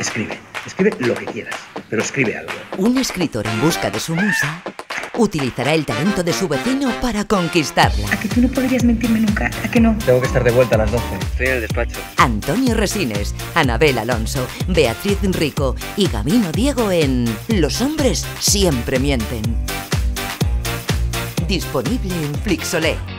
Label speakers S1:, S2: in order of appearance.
S1: Escribe, escribe lo que quieras, pero escribe algo.
S2: Un escritor en busca de su musa utilizará el talento de su vecino para conquistarla.
S3: ¿A que tú no podrías mentirme nunca? ¿A que no?
S4: Tengo que estar de vuelta a las 12. Estoy en el despacho.
S2: Antonio Resines, Anabel Alonso, Beatriz Rico y Gamino Diego en Los hombres siempre mienten. Disponible en Flixolé.